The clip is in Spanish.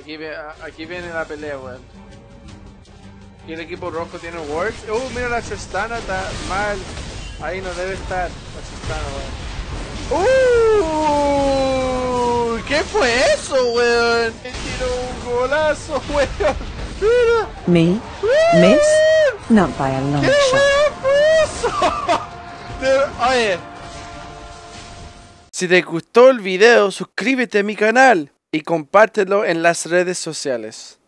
Aquí, aquí viene la pelea, weón. Y el equipo rojo tiene Works. Uh, mira la Tristana, está mal. Ahí no debe estar la Tristana, weón. ¡Uh! ¿Qué fue eso, weón? Me tiró un golazo, weón. Mira. Me? Miss? Not by a long ¿Qué shot. fue eso? De- Oye. Si te gustó el video, suscríbete a mi canal y compártelo en las redes sociales.